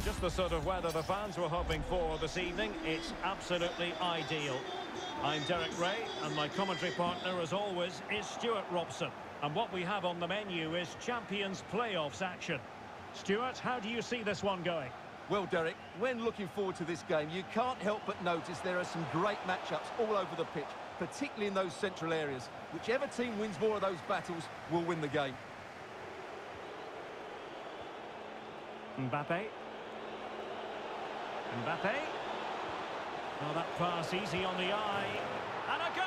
Well, just the sort of weather the fans were hoping for this evening. It's absolutely ideal. I'm Derek Ray, and my commentary partner, as always, is Stuart Robson. And what we have on the menu is Champions Playoffs action. Stuart, how do you see this one going? Well, Derek, when looking forward to this game, you can't help but notice there are some great matchups all over the pitch, particularly in those central areas. Whichever team wins more of those battles will win the game. Mbappe. Mbappe. Oh, that pass easy on the eye. And a